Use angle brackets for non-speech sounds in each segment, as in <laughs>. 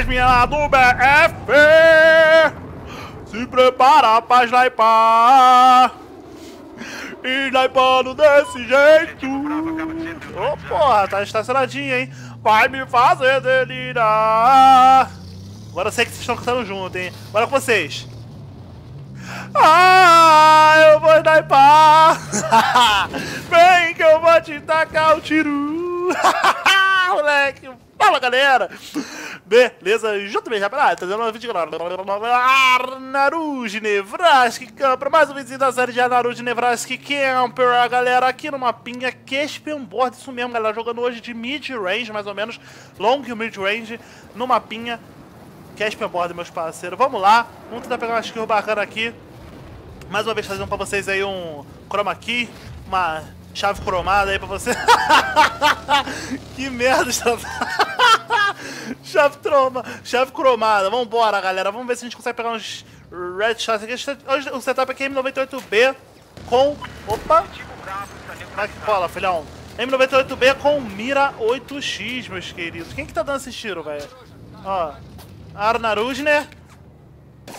as minas do BF. Se prepara pra sniper. Snipando desse jeito. Ô, oh, porra, tá estacionadinho, hein? Vai me fazer delirar. Agora eu sei que vocês estão cantando junto, hein? Agora com vocês. Ah, eu vou sniper. <laughs> Vem que eu vou te tacar o tiro. <laughs> Moleque. Fala, galera. Beleza, JB Rapaz, tá dando um vídeo Naruji Nevraski Camper, mais um vídeo da série de Naruji Nevraski Camper, a galera aqui no mapinha Caspian Board, isso mesmo, galera, jogando hoje de mid-range, mais ou menos, long mid-range, no mapinha Caspian Board, meus parceiros. Vamos lá, vamos tentar pegar uma skill bacana aqui, mais uma vez trazendo pra vocês aí um chroma key, uma chave cromada aí pra você. <laughs> que merda, <laughs> chave troma, chave cromada. Vambora, galera. Vamos ver se a gente consegue pegar uns red shots aqui. Hoje o setup aqui é M98B com... Opa! Como é que cola, filhão? M98B com mira 8X, meus queridos. Quem que tá dando esse tiro, velho? Ó, Arnarujner.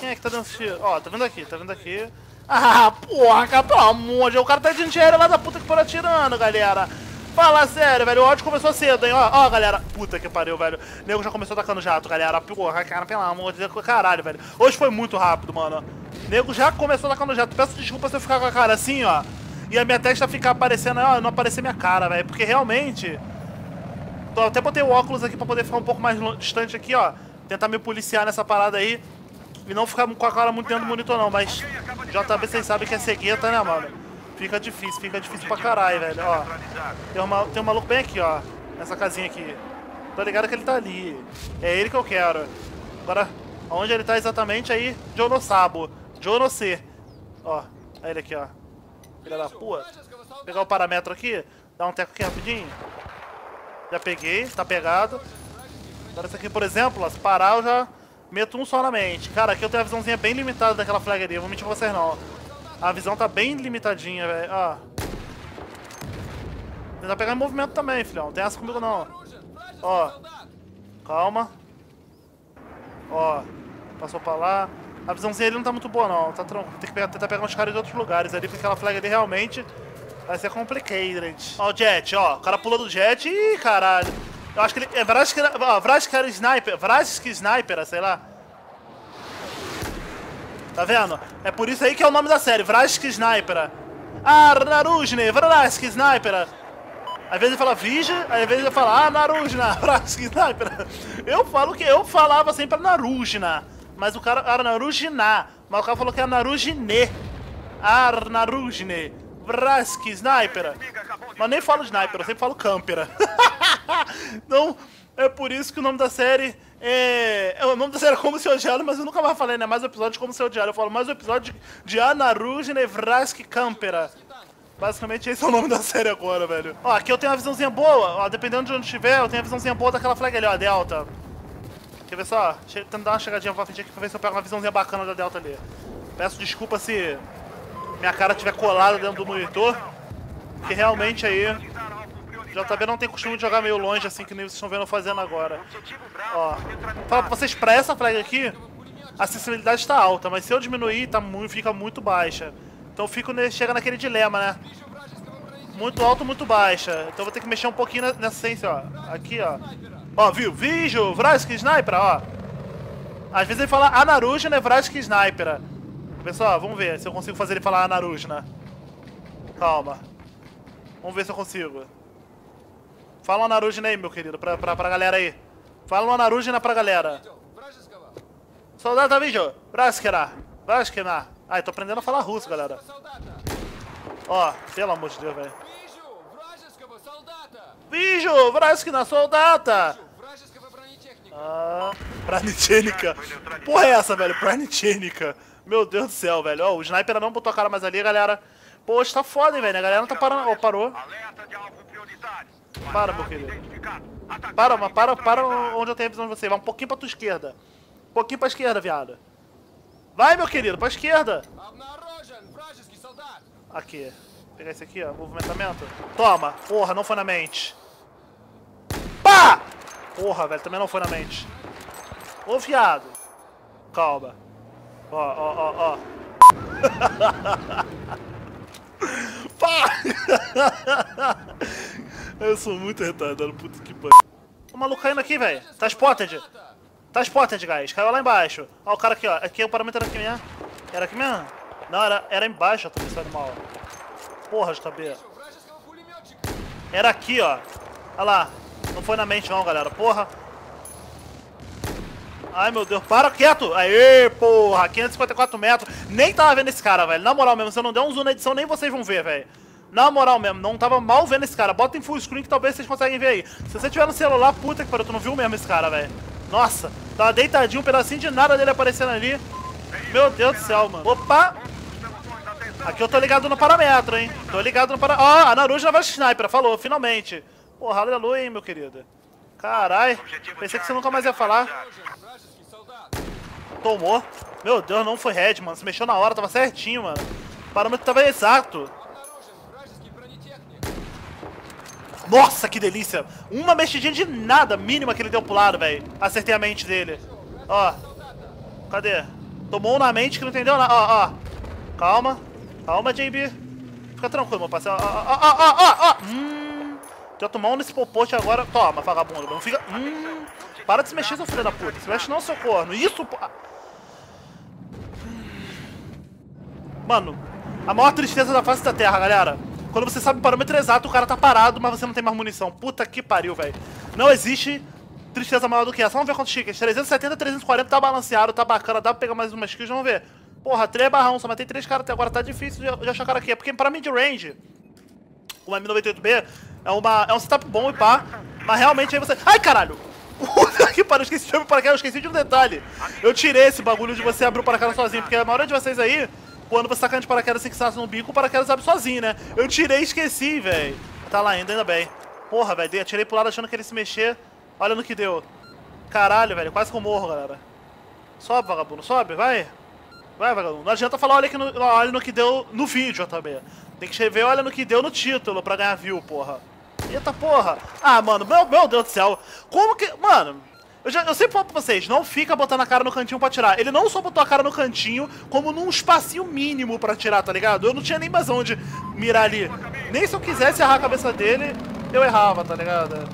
Quem é que tá dando esse tiro? Ó, tá vendo aqui, tá vendo aqui. Ah, porra, cara, pelo amor de Deus. O cara tá de dinheiro lá da puta que for atirando, galera. Fala sério, velho. O ódio começou cedo, hein? Ó, ó, galera. Puta que pariu, velho. O nego já começou tacando jato, galera. Porra, cara, pelo amor de Deus. Caralho, velho. Hoje foi muito rápido, mano. O nego já começou tacando jato. Peço desculpa se eu ficar com a cara assim, ó. E a minha testa ficar aparecendo, ó, não aparecer minha cara, velho. Porque realmente... Tô, até botei o óculos aqui pra poder ficar um pouco mais distante aqui, ó. Tentar me policiar nessa parada aí. E não ficar com a cara muito dentro do monitor, não. Mas JB, vocês sabem que é cegueta, né, mano? Fica difícil, fica difícil pra caralho, velho. Ó, tem, uma, tem um maluco bem aqui, ó. Nessa casinha aqui. Tô ligado que ele tá ali. É ele que eu quero. Agora, onde ele tá exatamente aí, Joe no Sabo. Joe no C. Ó, é ele aqui, ó. Filha da puta. Pegar o parâmetro aqui. Dá um teco aqui rapidinho. Já peguei, tá pegado. Agora esse aqui, por exemplo, ó, se parar eu já Meto um só na mente. Cara, aqui eu tenho a visãozinha bem limitada daquela flagaria. Vou mentir pra vocês não. A visão tá bem limitadinha, velho. Ó. Tentar pegar em movimento também, filhão. Não tem essa comigo não. Ó. Calma. Ó. Passou pra lá. A visãozinha ali não tá muito boa não. Tá tranquilo. Tem que pegar, tentar pegar uns caras de outros lugares ali, porque aquela flag ali realmente vai ser complicated. Ó o jet, ó. O cara pulou do jet. Ih, caralho. Eu acho que ele. É Vrask, Vrask era Sniper. Vrask Sniper, sei lá. Tá vendo? É por isso aí que é o nome da série. Vrask Sniper. Ah, Narujne, Vrask Sniper. Às vezes ele fala Vija, às vezes ele fala Ah, Narujna, <laughs> Vrask Sniper. Eu falo que eu falava sempre Narujna. Mas o cara era Narujna. Mas o cara falou que era Narujne. Arnarujne. Vrask Sniper. Mas nem falo Sniper, eu sempre falo Campera. <laughs> então, é por isso que o nome da série é... é o nome da série é Como Se Odiar, mas eu nunca mais falei, né? Mais um episódio de Como Se Odiar. Eu falo mais um episódio de Anaruj Nevrask Campera. Basicamente esse é o nome da série agora, velho. Ó, aqui eu tenho uma visãozinha boa. Ó, dependendo de onde estiver, eu tenho a visãozinha boa daquela flag ali, ó, Delta. Quer ver só? Tentando dar uma chegadinha pra frente aqui pra ver se eu pego uma visãozinha bacana da Delta ali. Peço desculpa se minha cara estiver colada dentro do monitor. Que realmente aí JB não tem costume de jogar meio longe assim que nem vocês estão vendo fazendo agora. Ó, fala pra vocês, pra essa flag aqui, a acessibilidade está alta, mas se eu diminuir, tá muito, fica muito baixa. Então fico, chega naquele dilema, né? Muito alto, muito baixa. Então vou ter que mexer um pouquinho nessa essência, ó. Aqui, ó. Ó, viu? Vijo, Vrask Sniper, ó. Às vezes ele fala Anaruja, né? Vrask Sniper. Pessoal, vamos ver se eu consigo fazer ele falar Anaruja. Calma. Vamos ver se eu consigo. Fala uma Narujina aí, meu querido, pra, pra, pra galera aí. Fala uma Narujina pra galera. Soldado Vijo, Braskera, Braskena. Ai, tô aprendendo a falar russo, galera. Ó, pelo amor de Deus, velho. Vijo, Vraskina, soldata. Ah, Pranitchenica. Porra é essa, velho? Pranitchenica. Meu Deus do céu, velho. Ó, o sniper não botou a cara mais ali, galera. Poxa, tá foda, hein, velho. A galera não tá parando. Ó, parou. Para, meu querido. Para, mas para, para onde eu tenho a visão de você. Vai um pouquinho pra tua esquerda. Um pouquinho pra esquerda, viado. Vai, meu querido, pra esquerda. Aqui. Vou pegar esse aqui, ó. Movimentamento. Toma. Porra, não foi na mente. Pá! Porra, velho, também não foi na mente. Ô, viado. Calma. Ó, ó, ó, ó. <laughs> Pá! Eu sou muito retardado, puta que pariu. O maluco caindo aqui, velho. Tá spotted. Tá spotted, guys. Caiu lá embaixo. Ó, o cara aqui, ó. Aqui o parâmetro era aqui mesmo. Era aqui mesmo? Não, era, era embaixo a esse animal. Porra cabeça. Era aqui, ó. Olha lá. Não foi na mente não, galera. Porra. Ai, meu Deus. Para quieto. Aê, porra. 554 metros. Nem tava vendo esse cara, velho. Na moral mesmo, se eu não der um zoom na edição, nem vocês vão ver, velho. Na moral mesmo, não tava mal vendo esse cara. Bota em full screen que talvez vocês conseguem ver aí. Se você tiver no celular, puta que pariu, tu não viu mesmo esse cara, velho. Nossa, tava deitadinho, um pedacinho de nada dele aparecendo ali. Meu Deus do céu, mano. Opa! Aqui eu tô ligado no parâmetro, hein? Tô ligado no parâmetro. Ó, oh, a Naruja vai sniper, falou, finalmente. Porra, aleluia, hein, meu querido. Carai, pensei que você nunca mais ia falar. Tomou. Meu Deus, não foi red, mano. Se mexeu na hora, tava certinho, mano. O parâmetro tava exato. Nossa, que delícia. Uma mexidinha de nada mínima que ele deu pro lado, velho. Acertei a mente dele. Ó. Cadê? Tomou um na mente que não entendeu nada. Ó, ó. Calma. Calma, JB. Fica tranquilo, meu parceiro. Ó, ó, ó, ó, ó, ó. Hum. Já tomou um nesse popote agora. Toma, vagabundo. Não fica... Hum. Para de se mexer, seu filho da puta. Se mexe não, seu corno. Isso. Mano, a maior tristeza da face da Terra, galera. Quando você sabe o parâmetro exato, o cara tá parado, mas você não tem mais munição. Puta que pariu, velho. Não existe tristeza maior do que essa. Vamos ver quantos chiques. 370, 340, tá balanceado, tá bacana. Dá pra pegar mais umas kills, vamos ver. Porra, 3 barra 1, só matei 3 caras até agora. Tá difícil de, de achar cara aqui. É porque pra mid-range, uma M98B é, uma, é um setup bom e pá. Mas realmente aí você... Ai, caralho! Puta que pariu, esqueci de abrir o paraquedas, eu esqueci de um detalhe. Eu tirei esse bagulho de você abrir o paraquedas sozinho, porque a maioria de vocês aí quando você tá caindo de paraquedas fixado no bico, o paraquedas abre sozinho, né? Eu tirei e esqueci, velho. Tá lá ainda, ainda bem. Porra, velho, atirei pro lado achando que ele se mexer. Olha no que deu. Caralho, velho, quase que eu morro, galera. Sobe, vagabundo, sobe, vai. Vai, vagabundo. Não adianta falar olha, que no, olha no que deu no vídeo também. Tem que escrever olha no que deu no título pra ganhar view, porra. Eita porra. Ah, mano, meu, meu Deus do céu. Como que... Mano, eu, já, eu sempre falo pra vocês, não fica botando a cara no cantinho pra tirar. Ele não só botou a cara no cantinho, como num espacinho mínimo pra tirar, tá ligado? Eu não tinha nem mais onde mirar ali. Nem se eu quisesse errar a cabeça dele, eu errava, tá ligado?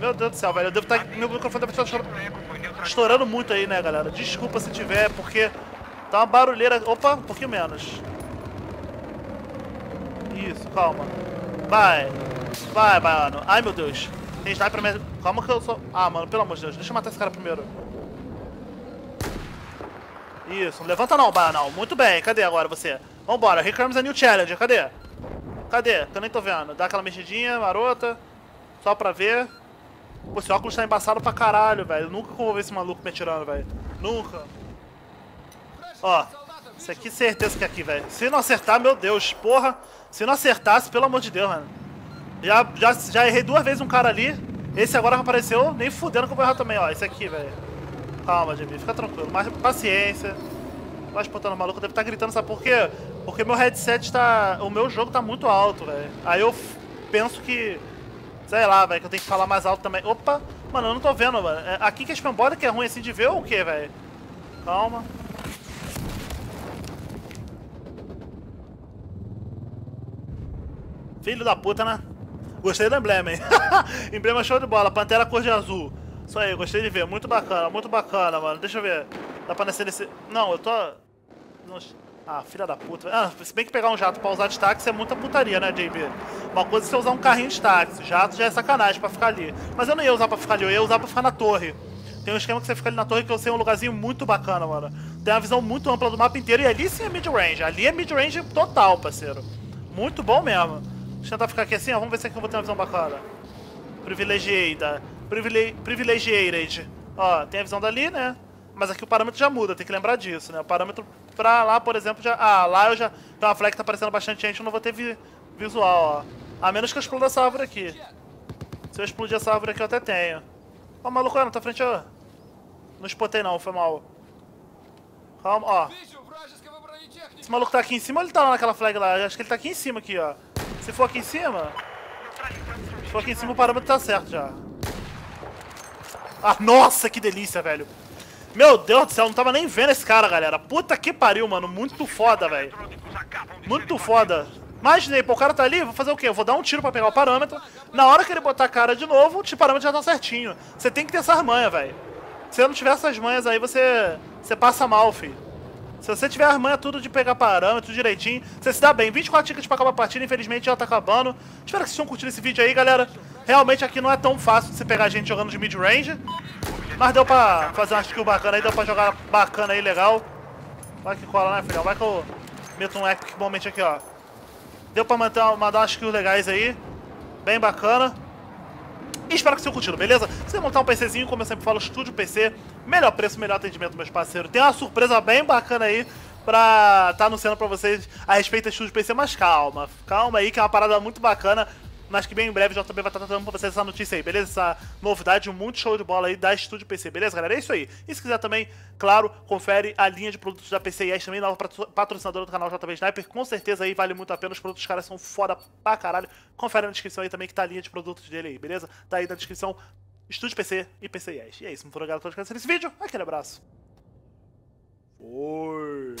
Meu Deus do céu, velho. Eu devo estar. Tá, meu microfone deve estar estourando muito aí, né, galera? Desculpa se tiver, porque tá uma barulheira. Opa, um pouquinho menos. Isso, calma. Vai. Vai, mano. Ai, meu Deus. Tem sniper mesmo. Calma que eu sou... Ah, mano, pelo amor de Deus. Deixa eu matar esse cara primeiro. Isso. Não levanta não, banal. Muito bem. Cadê agora você? Vambora. Comes a new challenge. Cadê? Cadê? Que eu nem tô vendo. Dá aquela mexidinha, marota. Só pra ver. Pô, esse óculos tá embaçado pra caralho, velho. Nunca vou ver esse maluco me atirando, velho. Nunca. Ó. Isso aqui certeza que é aqui, velho. Se não acertar, meu Deus. Porra. Se não acertasse, pelo amor de Deus, mano. Já, já, já errei duas vezes um cara ali. Esse agora que apareceu, nem fudendo que eu vou errar também, ó. Esse aqui, velho. Calma, Jimmy, fica tranquilo. Mais paciência. Vai espantando o maluco, deve estar tá gritando, sabe por quê? Porque meu headset tá. O meu jogo tá muito alto, velho. Aí eu penso que. Sei lá, velho, que eu tenho que falar mais alto também. Opa! Mano, eu não tô vendo, mano. É aqui que a spamboda que é ruim assim de ver ou o quê, velho? Calma. Filho da puta, né? Gostei do emblema, hein? <laughs> emblema show de bola, pantera cor de azul. Isso aí, gostei de ver. Muito bacana, muito bacana, mano. Deixa eu ver. Dá pra nascer nesse... Não, eu tô... Ah, filha da puta. Ah, se bem que pegar um jato pra usar de táxi é muita putaria, né, JB? Uma coisa é você usar um carrinho de táxi. Jato já é sacanagem pra ficar ali. Mas eu não ia usar pra ficar ali, eu ia usar pra ficar na torre. Tem um esquema que você fica ali na torre que eu sei um lugarzinho muito bacana, mano. Tem uma visão muito ampla do mapa inteiro e ali sim é mid-range. Ali é mid-range total, parceiro. Muito bom mesmo. Deixa eu tentar ficar aqui assim, ó. Vamos ver se aqui eu vou ter uma visão bacana. Privilegiada. Privile... Privilegiated. Ó, tem a visão dali, né? Mas aqui o parâmetro já muda, tem que lembrar disso, né? O parâmetro pra lá, por exemplo, já... Ah, lá eu já... Tem uma flag que tá aparecendo bastante gente, eu não vou ter vi... visual, ó. A menos que eu exploda essa árvore aqui. Se eu explodir essa árvore aqui, eu até tenho. Ó, maluco, na tua frente, ó. Não spotei não, foi mal. Calma, ó. Esse maluco tá aqui em cima ou ele tá lá naquela flag lá? Eu acho que ele tá aqui em cima, aqui, ó. Se for aqui em cima... Se for aqui em cima, o parâmetro tá certo já. Ah, nossa, que delícia, velho. Meu Deus do céu, não tava nem vendo esse cara, galera. Puta que pariu, mano. Muito foda, velho. Muito foda. Imaginei, pô, o cara tá ali, vou fazer o quê? Eu vou dar um tiro pra pegar o parâmetro. Na hora que ele botar a cara de novo, o parâmetro já tá certinho. Você tem que ter essas manhas, velho. Se você não tiver essas manhas aí, você, você passa mal, filho. Se você tiver as manhas tudo de pegar parâmetro direitinho, você se dá bem. 24 tickets pra acabar a partida, infelizmente ela tá acabando. Espero que vocês tenham curtido esse vídeo aí, galera. Realmente aqui não é tão fácil de você pegar gente jogando de mid-range. Mas deu pra fazer uma skill bacana aí, deu pra jogar bacana aí, legal. Vai que cola, né, filhão? Vai que eu meto um epic moment aqui, ó. Deu pra manter, mandar umas kills legais aí. Bem bacana. E espero que vocês tenham curtido, beleza? Se você montar um PCzinho, como eu sempre falo, estúdio PC, melhor preço, melhor atendimento, meus parceiros. Tem uma surpresa bem bacana aí pra estar tá anunciando pra vocês a respeito do estúdio PC, mas calma, calma aí que é uma parada muito bacana mas que bem em breve já também vai estar tratando pra vocês essa notícia aí, beleza? Essa novidade, um muito show de bola aí da Estúdio PC, beleza, galera? É isso aí. E se quiser também, claro, confere a linha de produtos da PCIS também, nova patrocinadora do canal JB Sniper, com certeza aí vale muito a pena, os produtos caras são foda pra caralho. Confere na descrição aí também que tá a linha de produtos dele aí, beleza? Tá aí na descrição Estúdio PC e PCIS. E é isso, muito obrigado por todos nesse vídeo, aquele abraço. Foi.